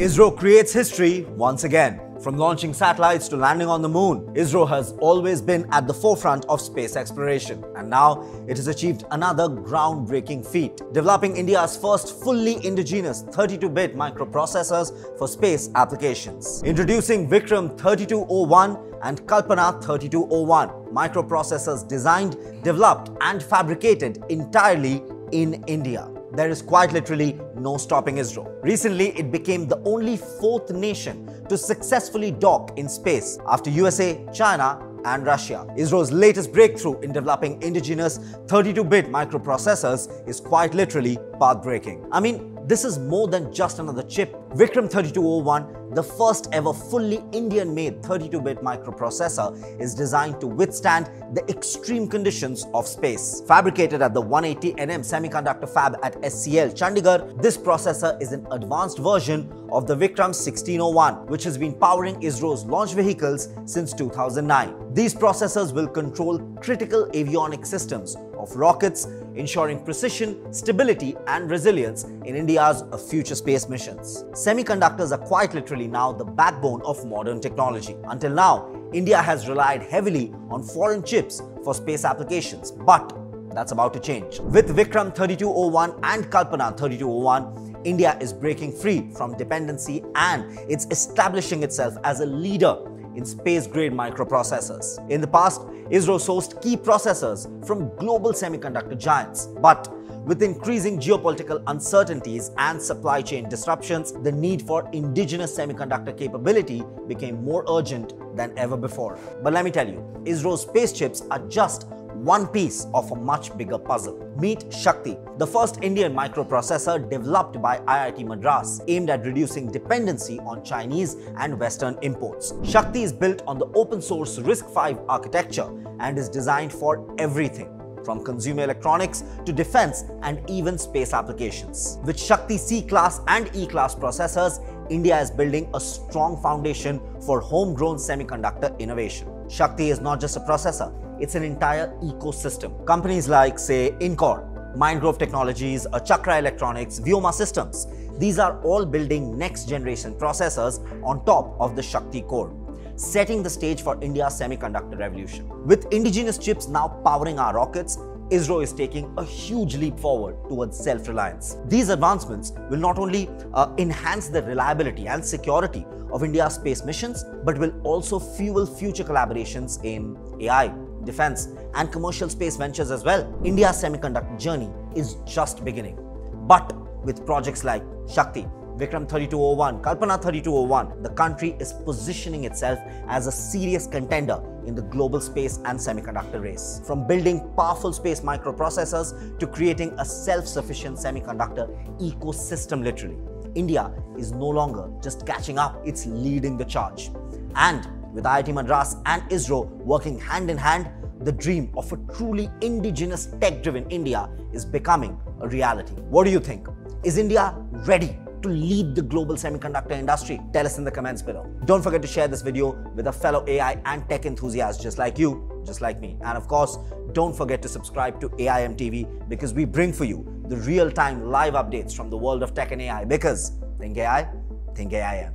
ISRO creates history once again. From launching satellites to landing on the moon, ISRO has always been at the forefront of space exploration. And now it has achieved another groundbreaking feat, developing India's first fully indigenous 32-bit microprocessors for space applications. Introducing Vikram 3201 and Kalpana 3201, microprocessors designed, developed and fabricated entirely in India there is quite literally no stopping ISRO. Recently, it became the only fourth nation to successfully dock in space after USA, China and Russia. ISRO's latest breakthrough in developing indigenous 32-bit microprocessors is quite literally path-breaking. I mean, this is more than just another chip. Vikram 3201 the first ever fully Indian-made 32-bit microprocessor is designed to withstand the extreme conditions of space. Fabricated at the 180nm semiconductor fab at SCL Chandigarh, this processor is an advanced version of the Vikram 1601, which has been powering ISRO's launch vehicles since 2009. These processors will control critical avionic systems of rockets, ensuring precision, stability and resilience in India's uh, future space missions. Semiconductors are quite literally now the backbone of modern technology. Until now, India has relied heavily on foreign chips for space applications, but that's about to change. With Vikram 3201 and Kalpana 3201, India is breaking free from dependency and it's establishing itself as a leader in space-grade microprocessors. In the past, ISRO sourced key processors from global semiconductor giants, but with increasing geopolitical uncertainties and supply chain disruptions, the need for indigenous semiconductor capability became more urgent than ever before. But let me tell you, ISRO's space chips are just one piece of a much bigger puzzle. Meet Shakti, the first Indian microprocessor developed by IIT Madras aimed at reducing dependency on Chinese and Western imports. Shakti is built on the open source RISC-V architecture and is designed for everything from consumer electronics to defense and even space applications. With Shakti C-class and E-class processors, India is building a strong foundation for homegrown semiconductor innovation. Shakti is not just a processor, it's an entire ecosystem. Companies like, say, InCore, Mindgrove Technologies, Chakra Electronics, Vioma Systems, these are all building next generation processors on top of the Shakti core setting the stage for India's semiconductor revolution. With indigenous chips now powering our rockets, ISRO is taking a huge leap forward towards self-reliance. These advancements will not only uh, enhance the reliability and security of India's space missions, but will also fuel future collaborations in AI, defense, and commercial space ventures as well. India's semiconductor journey is just beginning. But with projects like Shakti, Vikram 3201, Kalpana 3201, the country is positioning itself as a serious contender in the global space and semiconductor race. From building powerful space microprocessors to creating a self-sufficient semiconductor ecosystem literally. India is no longer just catching up, it's leading the charge. And with IIT Madras and ISRO working hand in hand, the dream of a truly indigenous tech-driven India is becoming a reality. What do you think? Is India ready to lead the global semiconductor industry? Tell us in the comments below. Don't forget to share this video with a fellow AI and tech enthusiast just like you, just like me. And of course, don't forget to subscribe to AIM TV because we bring for you the real-time live updates from the world of tech and AI because think AI, think AIM.